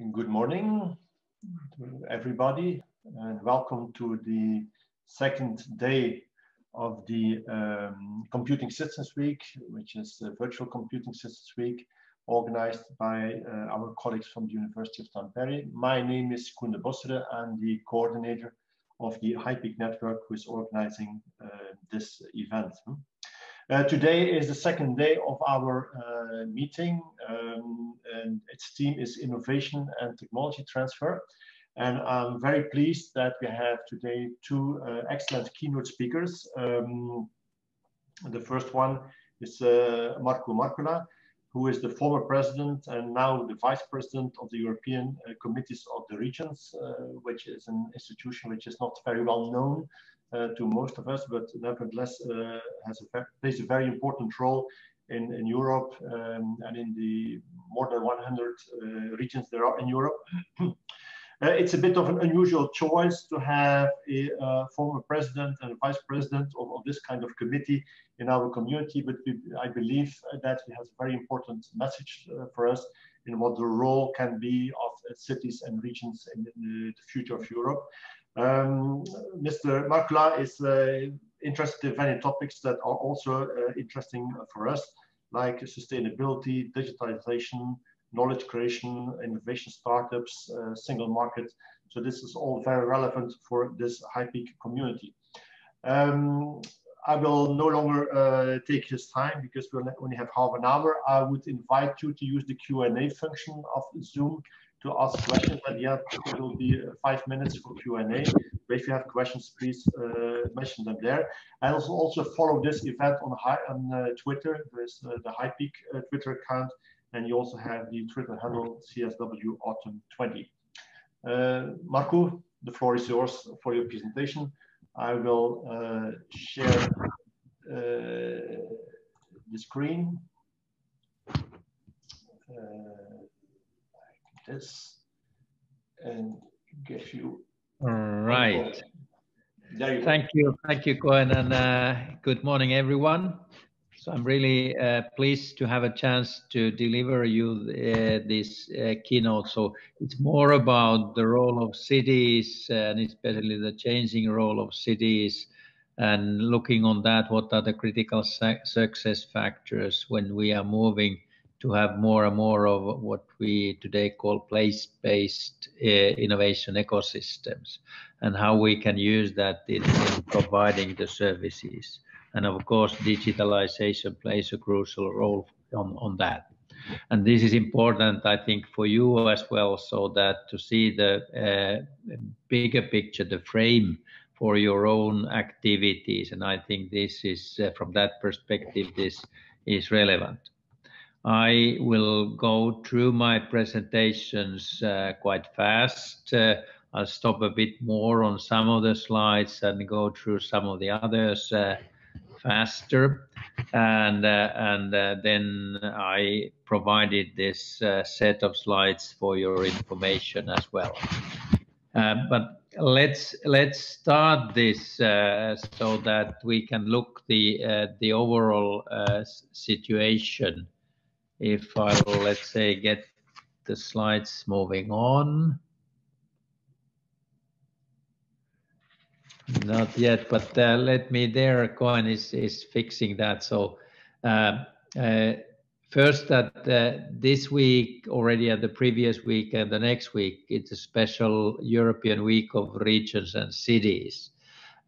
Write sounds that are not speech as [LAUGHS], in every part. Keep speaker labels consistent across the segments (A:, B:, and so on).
A: Good morning to everybody and welcome to the second day of the um, Computing Systems Week, which is the Virtual Computing Systems Week organized by uh, our colleagues from the University of Tampere. My name is Koen de Bosschere. I'm the coordinator of the HiPEAC network who is organizing uh, this event. Uh, today is the second day of our uh, meeting um, and its theme is innovation and technology transfer. And I'm very pleased that we have today two uh, excellent keynote speakers. Um, the first one is uh, Markku Markkula, who is the former president and now the vice president of the European uh, Committees of the Regions, uh, which is an institution which is not very well known to most of us, but nevertheless uh, has a, plays a very important role in, in Europe um, and in the more than 100 uh, regions there are in Europe. [CLEARS THROAT] Uh, it's a bit of an unusual choice to have a uh, former president and vice president of, of, this kind of committee in our community, but we, I believe that it has a very important message uh, for us in what the role can be of cities and regions in, in the future of Europe. Um, Mr. Markkula is uh, interested in many topics that are also uh, interesting for us, like sustainability, digitalization, knowledge creation, innovation startups, uh, single market. So this is all very relevant for this HiPEAC community. Um, I will no longer uh, take his time because we only have half an hour. I would invite you to use the Q&A function of Zoom to ask questions. The end, it will be uh, five minutes for Q&A. But If you have questions, please uh, mention them there. And also, also follow this event on, high, on uh, Twitter. There's uh, the HiPEAC uh, Twitter account, and you also have the Twitter handle CSW Autumn 20. Uh, Markku, the floor is yours for your presentation. I will share the screen. Uh, and give you.
B: All right. Thank you. Thank you, Koen, and uh, good morning, everyone. So I'm really uh, pleased to have a chance to deliver you uh, this uh, keynote. So it's more about the role of cities and especially the changing role of cities and looking on that, what are the critical success factors when we are moving to have more and more of what we today call place-based uh, innovation ecosystems and how we can use that in, in, providing the services. And of course, digitalization plays a crucial role on, on that. And this is important, I think, for you as well, so that to see the uh, bigger picture, the frame for your own activities. And I think this is, uh, from that perspective, this is relevant. I will go through my presentations uh, quite fast. Uh, I'll stop a bit more on some of the slides and go through some of the others uh, faster. And, uh, and uh, then I provided this uh, set of slides for your information as well. but let's let's start this so that we can look the the overall situation if I will, let's say, get the slides moving on. Not yet, but uh, let me there, Koen is, is fixing that. So uh, uh, first that uh, this week, already at the previous week and the next week, it's a special European Week of Regions and Cities.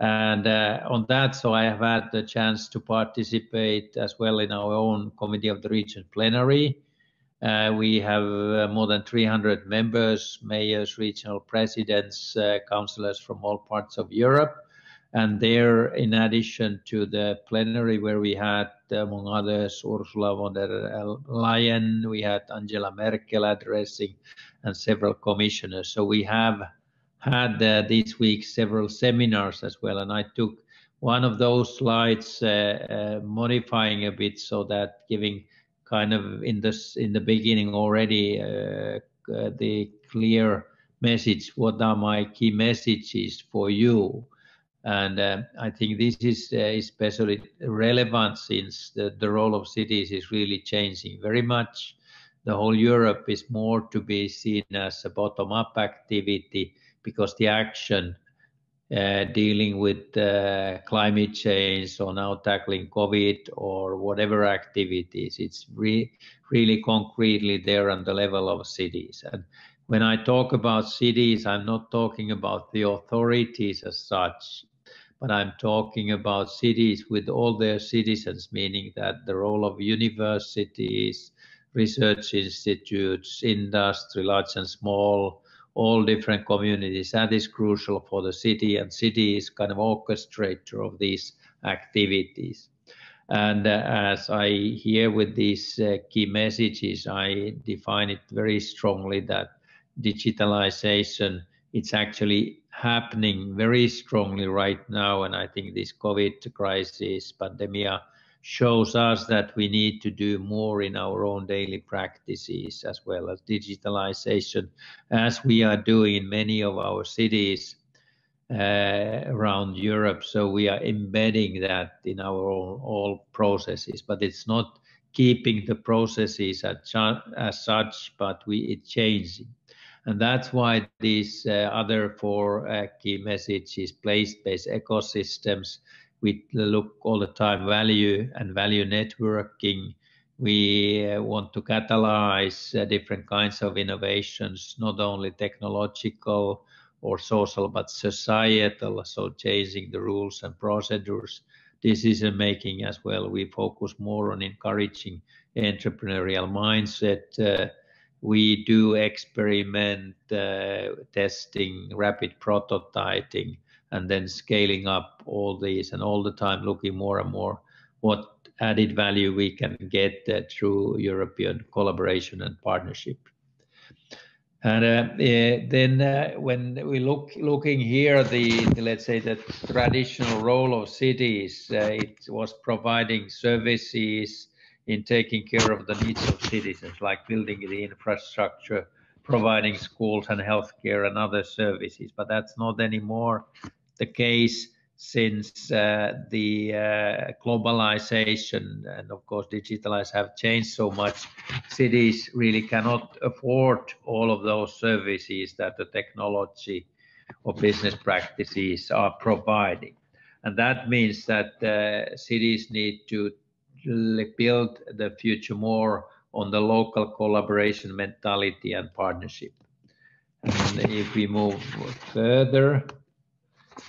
B: And uh, on that, so I have had the chance to participate as well in our own Committee of the Region plenary. Uh, we have uh, more than 300 members, mayors, regional presidents, councillors from all parts of Europe. And there, in addition to the plenary where we had, among others, Ursula von der Leyen, we had Angela Merkel addressing, and several commissioners. So we have had uh, this week several seminars as well, and I took one of those slides, uh, uh, modifying a bit so that giving kind of in this in the beginning already uh, uh, the clear message. What are my key messages for you? And uh, I think this is especially relevant since the, the role of cities is really changing very much the whole Europe is more to be seen as a bottom-up activity because the action uh, dealing with uh, climate change or now tackling COVID or whatever activities, it's re really concretely there on the level of cities. And when I talk about cities, I'm not talking about the authorities as such, but I'm talking about cities with all their citizens, meaning that the role of universities, research institutes, industry, large and small, all different communities. That is crucial for the city, and city is kind of orchestrator of these activities. And uh, as I hear with these uh, key messages, I define it very strongly that digitalization it's actually happening very strongly right now, and I think this COVID crisis, pandemic, shows us that we need to do more in our own daily practices as well as digitalization, as we are doing in many of our cities uh, around Europe. So we are embedding that in our all processes, but it's not keeping the processes as, as such, but we it changing. And that's why these uh, other four uh, key messages, place-based ecosystems, we look all the time value and value networking. We uh, want to catalyze uh, different kinds of innovations, not only technological or social, but societal. So changing the rules and procedures, decision making as well. We focus more on encouraging entrepreneurial mindset. Uh, we do experiment uh, testing, rapid prototyping, and then scaling up all these and all the time looking more and more what added value we can get uh, through European collaboration and partnership. And uh, uh, then when we look looking here, the, the, let's say the traditional role of cities, uh, it was providing services in taking care of the needs of citizens, like building the infrastructure, providing schools and healthcare and other services. But that's not anymore the case since uh, the uh, globalization and of course digitalization have changed so much. Cities really cannot afford all of those services that the technology or business practices are providing. And that means that uh, cities need to build the future more on the local collaboration mentality and partnership. And if we move further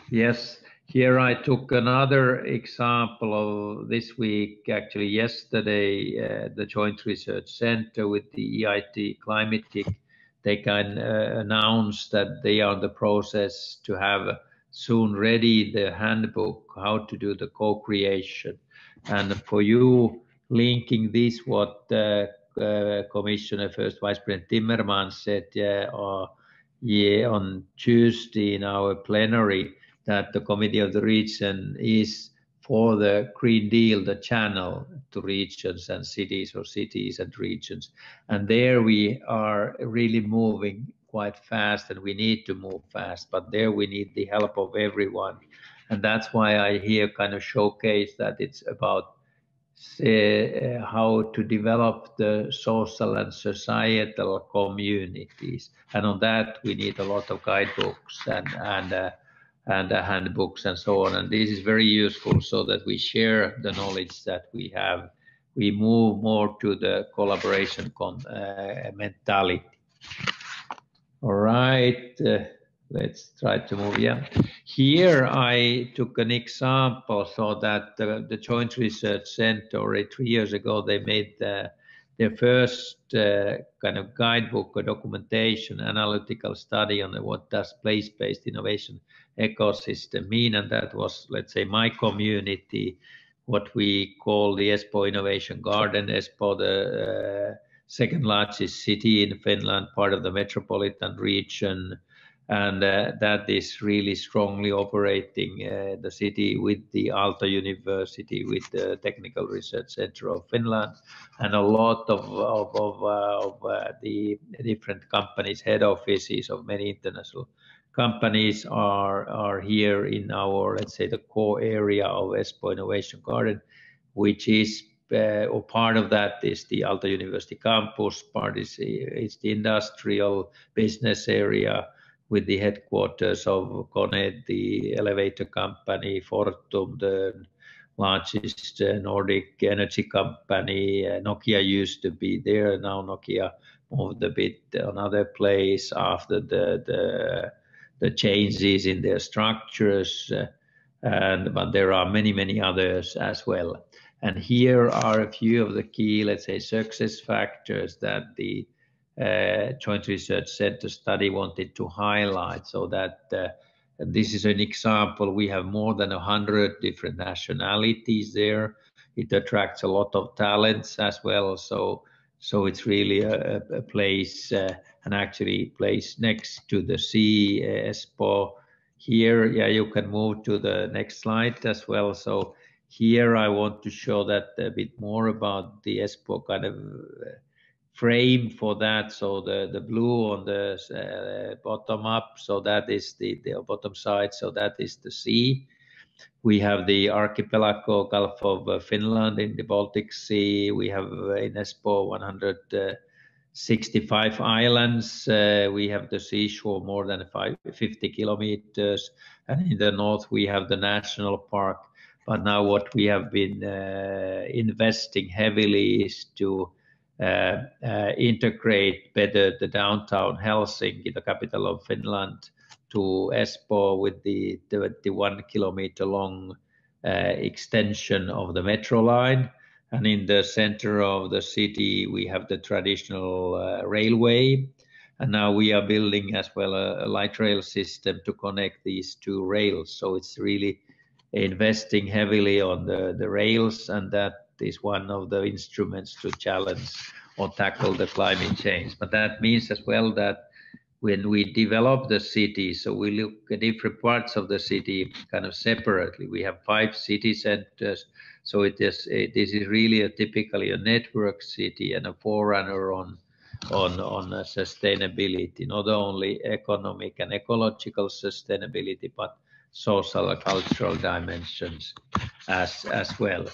B: Yes, here I took another example of this week, actually yesterday, uh, the Joint Research Center with the EIT Climate-KIC, they can uh, announce that they are in the process to have soon ready the handbook, how to do the co-creation. And for you, linking this, what uh, uh, Commissioner First Vice President Timmermans said uh, yeah, on Tuesday in our plenary, that the Committee of the Region is for the Green Deal, the channel to regions and cities or cities and regions. And there we are really moving quite fast and we need to move fast, but there we need the help of everyone. And that's why I here kind of showcase that it's about how to develop the social and societal communities. And on that, we need a lot of guidebooks and, and uh, and uh, handbooks and so on. And this is very useful so that we share the knowledge that we have. We move more to the collaboration con uh, mentality. All right, uh, let's try to move. Yeah, here I took an example so that the the Joint Research Center, three years ago, they made the, their first uh, kind of guidebook or documentation analytical study on what does place-based innovation ecosystem mean, and that was, let's say, my community, what we call the Espoo Innovation Garden. Espoo, the uh, second largest city in Finland, part of the metropolitan region, and uh, that is really strongly operating uh, the city with the Aalto University, with the Technical Research Center of Finland, and a lot of of, of, uh, of the different companies, head offices of many international companies are are here in our let's say the core area of Espoo Innovation Garden, which is uh, or part of that is the Aalto University campus, part is, is the industrial business area with the headquarters of KONE, the elevator company, Fortum, the largest uh, Nordic energy company. Uh, Nokia used to be there. Now Nokia moved a bit another place after the the, the changes in their structures. Uh, and but there are many many others as well. And here are a few of the key, let's say, success factors that the uh, Joint Research Center study wanted to highlight so that uh, this is an example. We have more than 100 different nationalities there. It attracts a lot of talents as well. So, so it's really a, a place, uh, and actually place next to the sea, uh, Espoo. Here, yeah, you can move to the next slide as well. So here I want to show that a bit more about the Espoo kind of uh, frame for that. So the, the blue on the uh, bottom up, so that is the, the bottom side, so that is the sea. We have the archipelago Gulf of uh, Finland in the Baltic Sea. We have uh, in Espoo 165 islands. Uh, we have the seashore more than five, 50 kilometers. And in the north, we have the national park. But now what we have been uh, investing heavily is to integrate better the downtown Helsinki, the capital of Finland, to Espoo with the 21 kilometer long uh, extension of the metro line. And in the center of the city, we have the traditional uh, railway. And now we are building as well a, a, light rail system to connect these two rails. So it's really investing heavily on the, the rails, and that is one of the instruments to challenge or tackle the climate change. But that means as well that when we develop the city, so we look at different parts of the city kind of separately. We have five city centers, so it is this is really a typically a network city and a forerunner on on on sustainability, not only economic and ecological sustainability, but social and cultural dimensions as as well.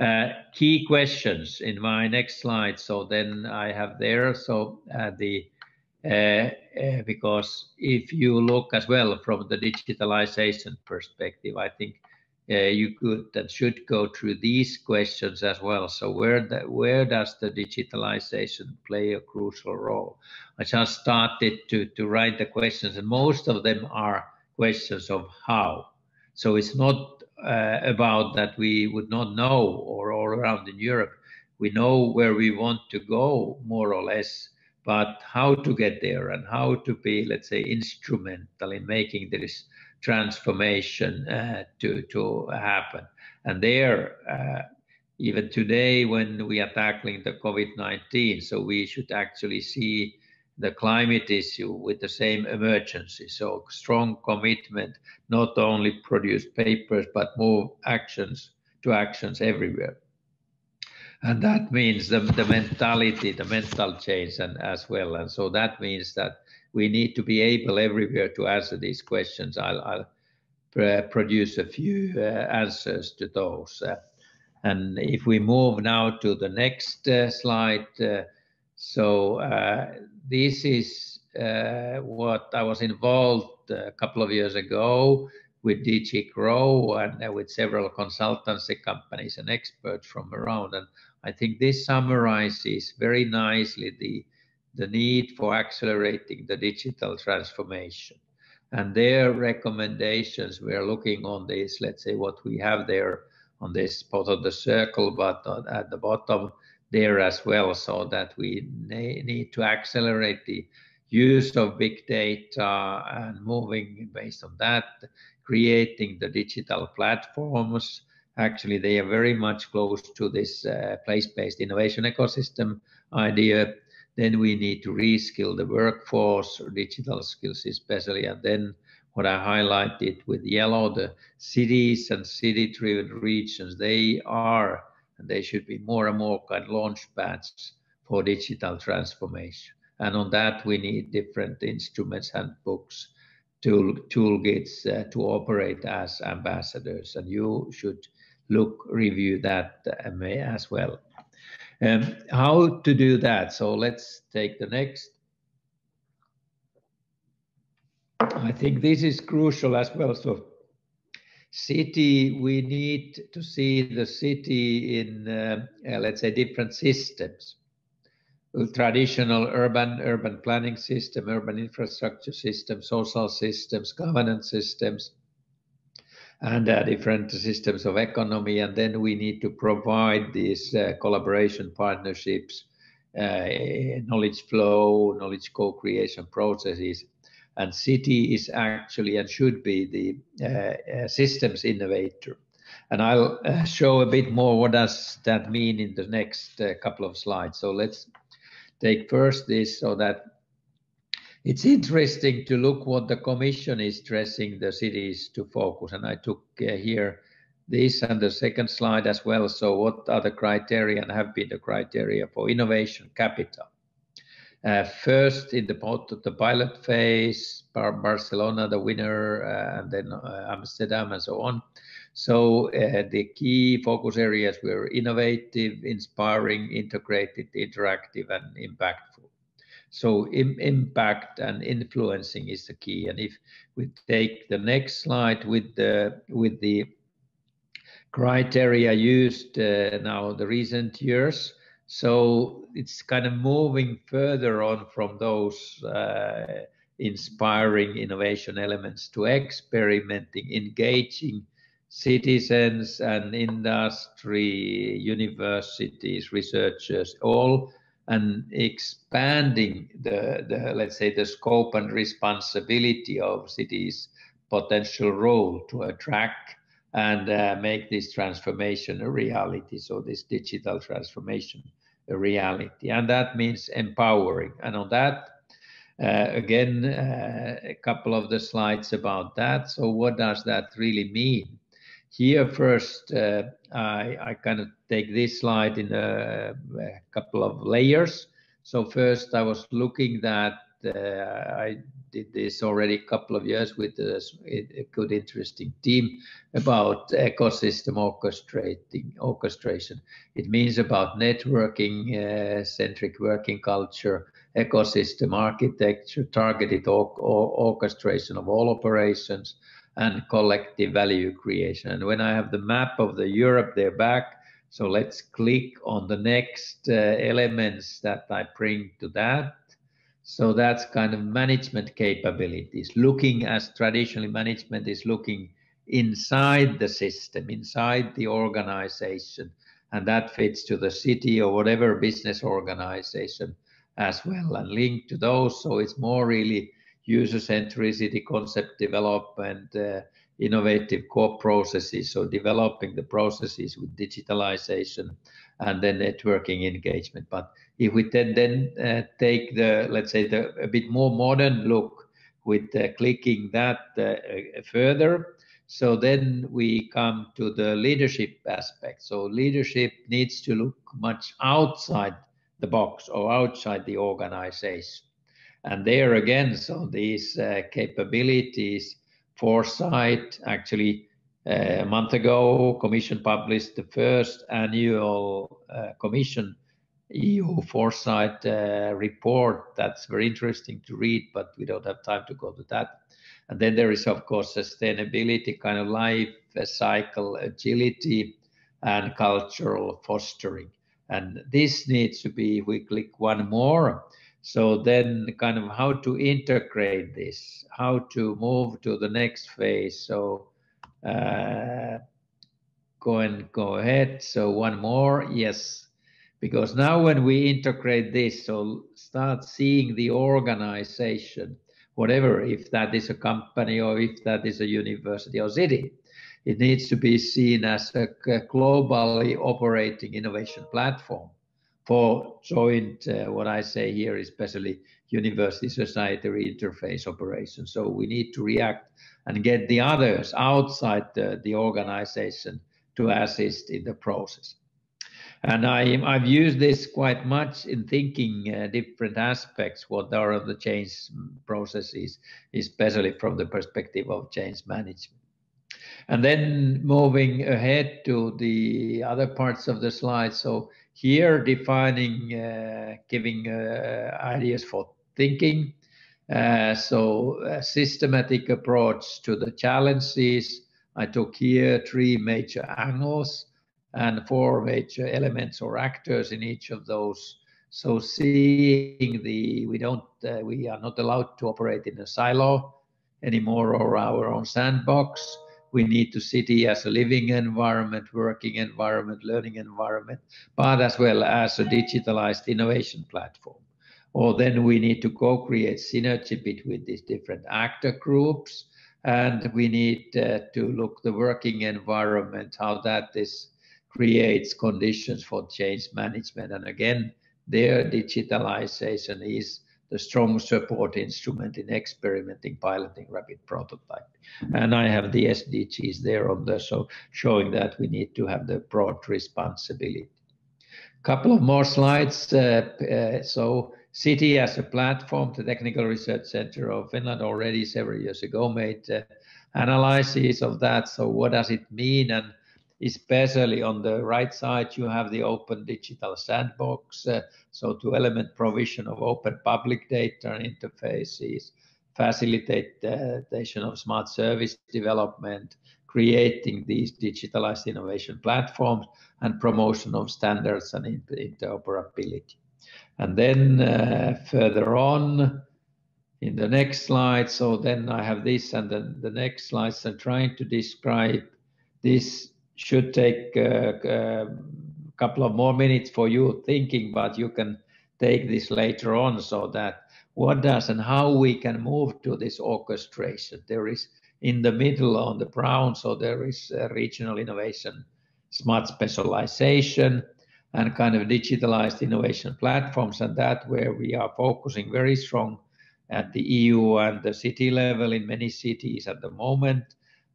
B: Uh, key questions in my next slide. So then I have there, so uh, the uh, because if you look as well from the digitalization perspective, I think you could and should go through these questions as well. So where does the digitalization play a crucial role? I just started to to write the questions, and most of them are questions of how. So it's not uh, about that we would not know, or all around in Europe, we know where we want to go more or less, but how to get there and how to be, let's say, instrumental in making this transformation uh, to to happen. And there, uh, even today, when we are tackling the COVID-19, so we should actually see the climate issue with the same emergency. So strong commitment, not only produce papers, but move actions to actions everywhere. And that means the, the mentality, the mental change and as well. And so that means that we need to be able everywhere to answer these questions. I'll, I'll produce a few uh, answers to those. Uh, and if we move now to the next uh, slide, uh, this is uh, what I was involved a couple of years ago with DG Grow and uh, with several consultancy companies and experts from around. And I think this summarizes very nicely the, the need for accelerating the digital transformation. And their recommendations, we're looking on this, let's say what we have there on this part of the circle, but at the bottom, there as well, so that we need to accelerate the use of big data and moving based on that, creating the digital platforms. Actually, they are very much close to this uh, place-based innovation ecosystem idea. Then we need to reskill the workforce, digital skills especially, and then what I highlighted with yellow, the cities and city-driven regions, they are and should be more and more kind of launch pads for digital transformation. And on that, we need different instruments, handbooks, tool, toolkits uh, to operate as ambassadors. And you should look, review that as well. Um, how to do that? So let's take the next. I think this is crucial as well. So city, we need to see the city in, uh, uh, let's say, different systems. Traditional urban urban planning system, urban infrastructure system, social systems, governance systems, and uh, different systems of economy. And then we need to provide these uh, collaboration partnerships, uh, knowledge flow, knowledge co-creation processes and city is actually and should be the uh, uh, systems innovator. And I'll uh, show a bit more what does that mean in the next couple of slides. So let's take first this so that it's interesting to look what the commission is stressing the cities to focus. And I took uh, here this and the second slide as well. So what are the criteria and have been the criteria for innovation capital? Uh, first in the, the pilot phase, Bar Barcelona, the winner, uh, and then uh, Amsterdam, and so on. So uh, the key focus areas were innovative, inspiring, integrated, interactive, and impactful. So Im impact and influencing is the key. And if we take the next slide with the with the criteria used uh, now the recent years, so it's kind of moving further on from those uh, inspiring innovation elements to experimenting, engaging citizens and industry, universities, researchers, all and expanding the, the let's say the scope and responsibility of cities potential role to attract and uh, make this transformation a reality. So this digital transformation reality. And that means empowering. And on that, uh, again, uh, a couple of the slides about that. So what does that really mean? Here first, uh, I, I, kind of take this slide in a, a, couple of layers. So first I was looking that I did this already a couple of years with a, a good, interesting team about ecosystem orchestrating orchestration. It means about networking uh, centric working culture, ecosystem architecture, targeted or, or orchestration of all operations, and collective value creation. And when I have the map of the Europe there back, so let's click on the next uh, elements that I bring to that. So that's kind of management capabilities, looking as traditionally management is looking inside the system, inside the organization, and that fits to the city or whatever business organization as well, and linked to those. So it's more really user centricity, concept development, uh, innovative core processes. So developing the processes with digitalization and then networking engagement. But if we then, then uh, take the, let's say, the a bit more modern look with uh, clicking that uh, further, so then we come to the leadership aspect. So leadership needs to look much outside the box or outside the organization. And there again, so these uh, capabilities, foresight, actually uh, a month ago, Commission published the first annual uh, Commission EU foresight uh, report. That's very interesting to read, but we don't have time to go to that. And then there is, of course, sustainability, kind of life cycle agility, and cultural fostering. And this needs to be, we click one more, so then kind of how to integrate this, how to move to the next phase. So uh, go and go ahead. So one more, yes. Because now when we integrate this, so start seeing the organization, whatever, if that is a company or if that is a university or city, it needs to be seen as a globally operating innovation platform for joint, uh, what I say here, especially university society interface operations. So we need to react and get the others outside the, the organization to assist in the process. And I, I've used this quite much in thinking uh, different aspects, what are the change processes, especially from the perspective of change management. And then moving ahead to the other parts of the slide. So here defining, uh, giving uh, ideas for thinking. Uh, so a systematic approach to the challenges. I took here three major angles and four major elements or actors in each of those. So seeing the, we don't, uh, we are not allowed to operate in a silo anymore or our own sandbox. We need to city as a living environment, working environment, learning environment, but as well as a digitalized innovation platform. Or then we need to co-create synergy between these different actor groups, and we need uh, to look the working environment, how that is creates conditions for change management. And again, their digitalization is the strong support instrument in experimenting, piloting, rapid prototyping. And I have the SDGs there on the so showing that we need to have the broad responsibility. Couple of more slides. Uh, uh, so City as a platform, the Technical Research Center of Finland already several years ago made uh, analysis of that. So what does it mean? And especially on the right side, you have the open digital sandbox. Uh, so to element provision of open public data and interfaces, facilitation of smart service development, creating these digitalized innovation platforms, and promotion of standards and interoperability. And then uh, further on, in the next slide, so then I have this and then the next slides, I'm trying to describe this should take a, a couple of more minutes for you thinking, but you can take this later on so that what does and how we can move to this orchestration. There is in the middle on the brown, so there is uh, regional innovation, smart specialization, and kind of digitalized innovation platforms, and that where we are focusing very strong at the EU and the city level in many cities at the moment.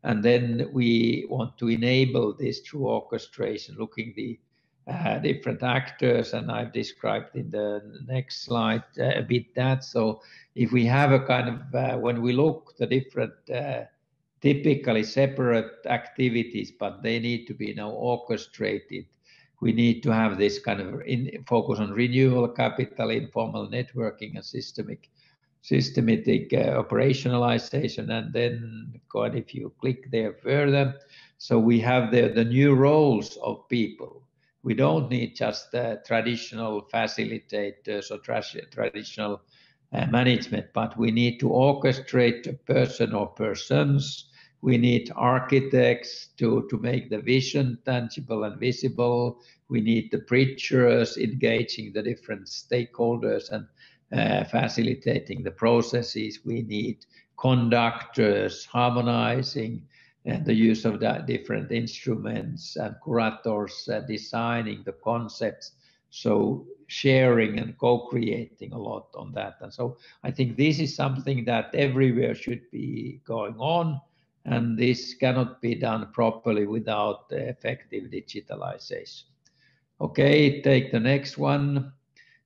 B: And then we want to enable this through orchestration, looking the uh, different actors, and I've described in the next slide uh, a bit that. So if we have a kind of, uh, when we look the different uh, typically separate activities, but they need to be now orchestrated. We need to have this kind of in, focus on renewal capital, informal networking, and systemic systematic uh, operationalization. And then, God, if you click there further, so we have the, the new roles of people. We don't need just uh, traditional facilitators or tra traditional uh, management, but we need to orchestrate a person or persons. We need architects to, to make the vision tangible and visible. We need the preachers engaging the different stakeholders and uh, facilitating the processes. We need conductors harmonizing uh, the use of the different instruments and curators uh, designing the concepts. So sharing and co-creating a lot on that. And so I think this is something that everywhere should be going on. And this cannot be done properly without effective digitalization. Okay, take the next one.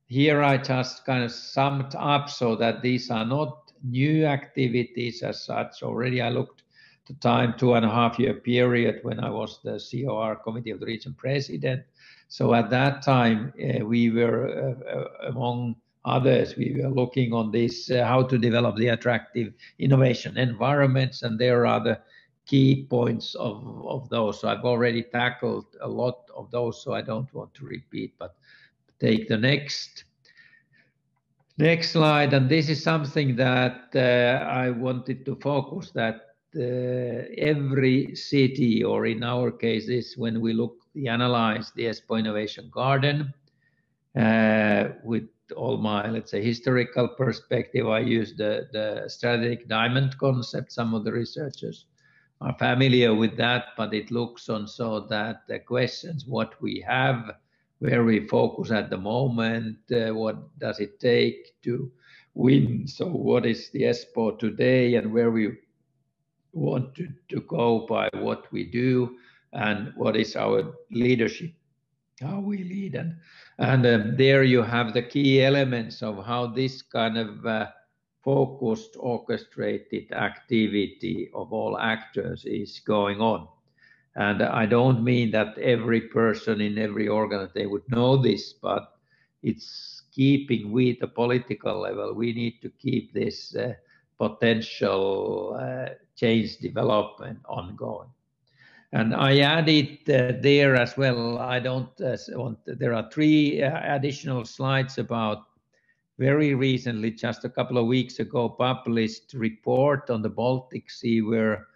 B: Here I just kind of summed up so that these are not new activities as such. Already I looked the time two and a half year period when I was the COR Committee of the Region President. So at that time uh, we were uh, among others we were looking on this uh, how to develop the attractive innovation environments and there are the key points of, of those. So I've already tackled a lot of those, so I don't want to repeat, but take the next next slide and this is something that uh, i wanted to focus that uh, every city or in our case this when we look we analyze the Espoo innovation garden uh, with all my let's say historical perspective i use the the strategic diamond concept some of the researchers are familiar with that but it looks on so that the questions what we have where we focus at the moment, uh, what does it take to win? So what is the Espoo today and where we want to, to go by what we do and what is our leadership, how we lead. And, and um, there you have the key elements of how this kind of uh, focused, orchestrated activity of all actors is going on. And I don't mean that every person in every organ they would know this, but it's keeping with the political level. We need to keep this uh, potential uh, change development ongoing. And I added uh, there as well, I don't uh, want, there are three uh, additional slides about very recently, just a couple of weeks ago, published report on the Baltic Sea where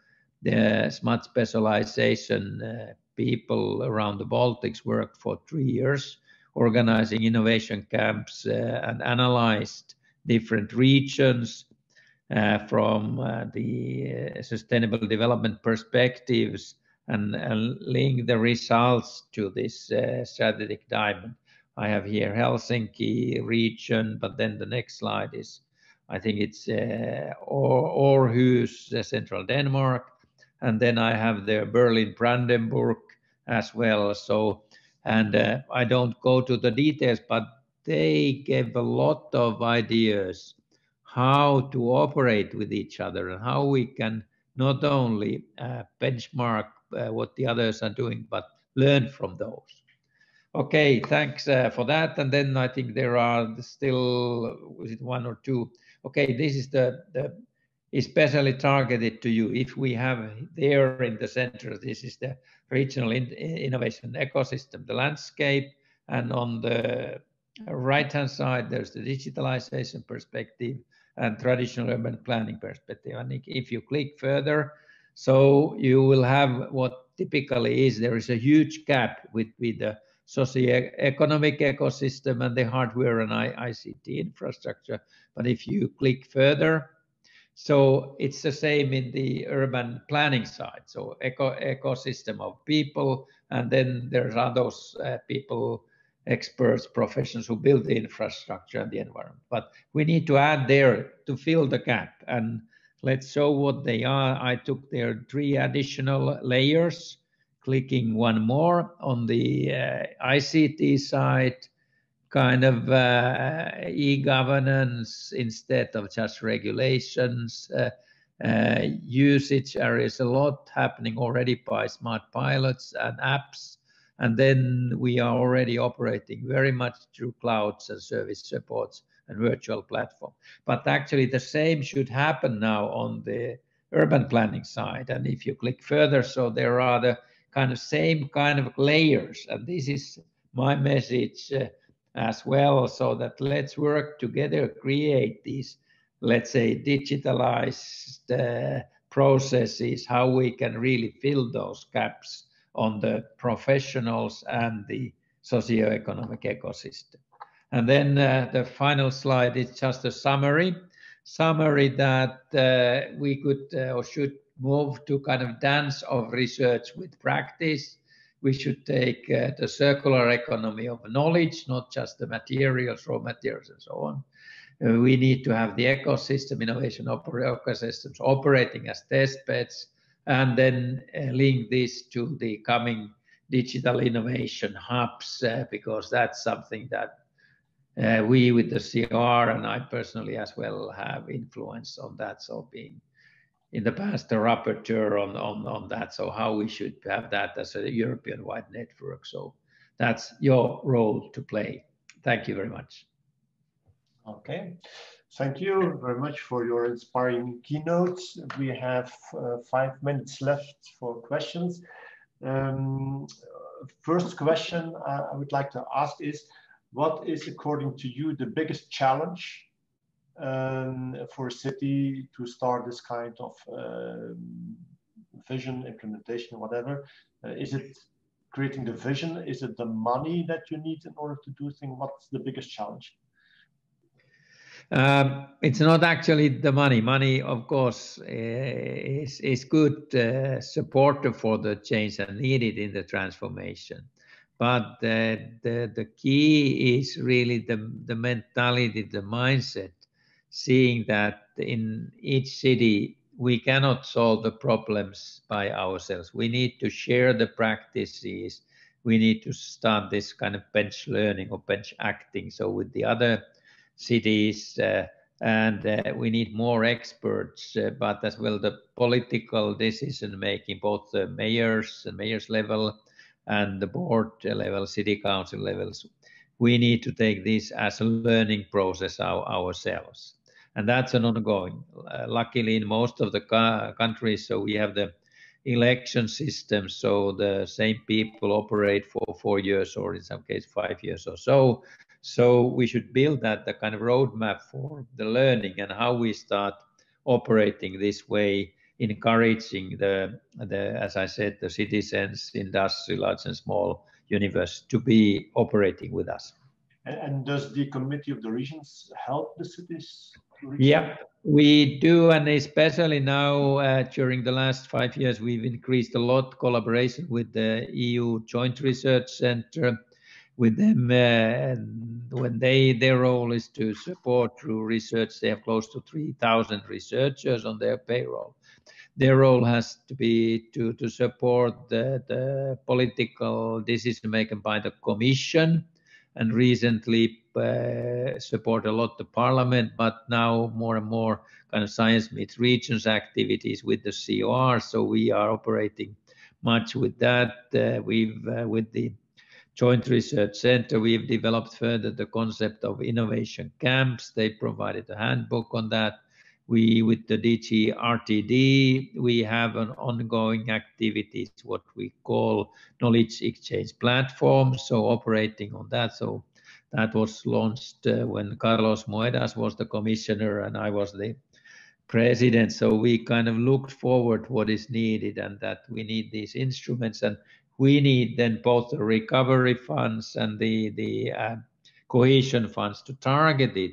B: the smart specialization uh, people around the Baltics worked for three years, organizing innovation camps uh, and analyzed different regions uh, from the sustainable development perspectives and, and, link the results to this uh, strategic diamond. I have here Helsinki region, but then the next slide is, I think it's uh, Aarhus, central Denmark, and then I have the Berlin Brandenburg as well. So, and uh, I don't go to the details, but they gave a lot of ideas how to operate with each other and how we can not only uh, benchmark uh, what the others are doing, but learn from those. Okay, thanks uh, for that. And then I think there are still, was it one or two? Okay, this is the, the especially targeted to you. If we have there in the center, this is the regional in innovation ecosystem, the landscape, and on the right-hand side, there's the digitalization perspective and traditional urban planning perspective. And if you click further, so you will have what typically is, there is a huge gap with, with the socio-economic ecosystem and the hardware and ICT infrastructure. But if you click further, so it's the same in the urban planning side. So eco ecosystem of people, and then there are those uh, people, experts, professionals who build the infrastructure and the environment. But we need to add there to fill the gap. And let's show what they are. I took their three additional layers, clicking one more on the uh, ICT side kind of uh, e-governance instead of just regulations. Uh, uh, usage areas a lot happening already by smart pilots and apps. And then we are already operating very much through clouds and service supports and virtual platform. But actually the same should happen now on the urban planning side. And if you click further, so there are the kind of same kind of layers. And this is my message uh, as well so that let's work together create these let's say digitalized uh, processes how we can really fill those gaps on the professionals and the socio-economic ecosystem and then uh, the final slide is just a summary summary that uh, we could uh, or should move to kind of dance of research with practice we should take the circular economy of knowledge, not just the materials, raw materials, and so on. We need to have the ecosystem innovation ecosystems operating as test beds, and then link this to the coming digital innovation hubs, because that's something that uh, we with the CR and I personally as well have influence on that. So being in the past a rapporteur on, on, on that. So how we should have that as a European-wide network. So that's your role to play. Thank you very much.
A: Okay. Thank you very much for your inspiring keynotes. We have uh, five minutes left for questions. Um, first question I would like to ask is, what is, according to you, the biggest challenge um, for a city to start this kind of um, vision implementation, whatever? Uh, is it creating the vision? Is it the money that you need in order to do things? What's the biggest challenge?
B: Um, it's not actually the money. Money, of course, uh, is is good uh, supporter for the change and needed in the transformation. But uh, the the key is really the the mentality, the mindset seeing that in each city we cannot solve the problems by ourselves. We need to share the practices. We need to start this kind of bench learning or bench acting. So with the other cities uh, and uh, we need more experts, uh, but as well the political decision making, both the mayors and mayors level and the board level, city council levels. We need to take this as a learning process our, ourselves, and that's an ongoing. Uh, luckily, in most of the countries, so we have the election system, so the same people operate for four years or in some case five years or so. So we should build that the kind of roadmap for the learning and how we start operating this way, encouraging the, the as I said, the citizens, industry, large and small universe to be operating with us.
A: And, and does the Committee of the Regions help the cities?
B: Yeah, we do, and especially now uh, during the last five years, we've increased a lot collaboration with the EU Joint Research Centre with them uh, when they their role is to support through research they have close to 3000 researchers on their payroll their role has to be to to support the, the political decision making by the commission and recently uh, support a lot the parliament but now more and more kind of science meets regions activities with the CoR so we are operating much with that uh, we've uh, with the Joint Research Center, we've developed further the concept of innovation camps. They provided a handbook on that. We, with the DG RTD, we have an ongoing activities, what we call knowledge exchange platform. So operating on that. So that was launched uh, when Carlos Moedas was the commissioner and I was the president. So we kind of looked forward what is needed and that we need these instruments and we need then both the recovery funds and the, the uh, cohesion funds to target it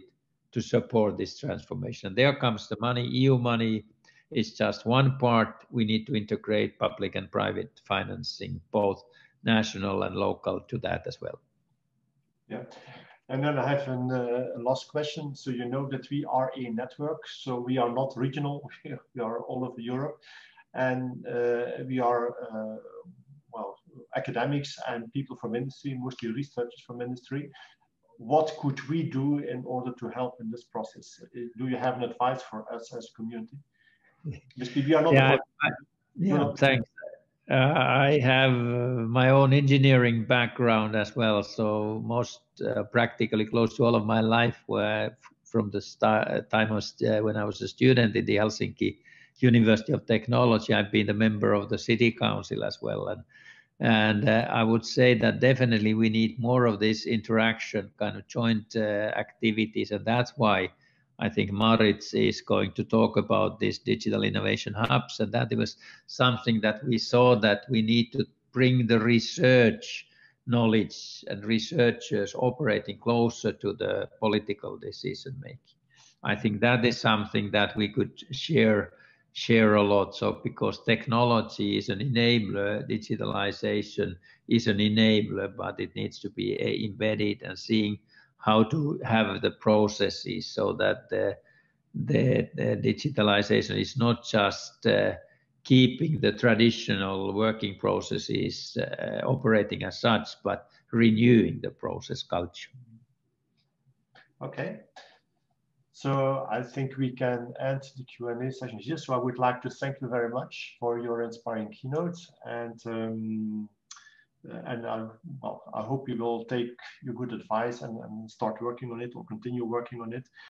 B: to support this transformation. There comes the money, EU money is just one part. We need to integrate public and private financing, both national and local, to that as well.
A: Yeah. And then I have an, uh, a last question. So you know that we are a network, so we are not regional. [LAUGHS] we are all over Europe, and uh, we are uh, well, academics and people from industry, mostly researchers from industry. What could we do in order to help in this process? Do you have an advice for us as a community?
B: we are not. Yeah, I, yeah thanks. Uh, I have uh, my own engineering background as well, so most uh, practically close to all of my life were from the start, time of, uh, when I was a student in the Helsinki University of Technology. I've been a member of the city council as well, and and uh, I would say that definitely we need more of this interaction, kind of joint uh, activities, and that's why I think Maritz is going to talk about these digital innovation hubs, and that was something that we saw that we need to bring the research knowledge and researchers operating closer to the political decision making. I think that is something that we could share share a lot. So because technology is an enabler, digitalization is an enabler, but it needs to be uh, embedded and seeing how to have the processes so that the, the, the digitalization is not just uh, keeping the traditional working processes uh, operating as such, but renewing the process culture.
A: Okay. So I think we can end the Q&A session here. So I would like to thank you very much for your inspiring keynote. and um, and I, well, I hope you will take your good advice and, and start working on it or continue working on it.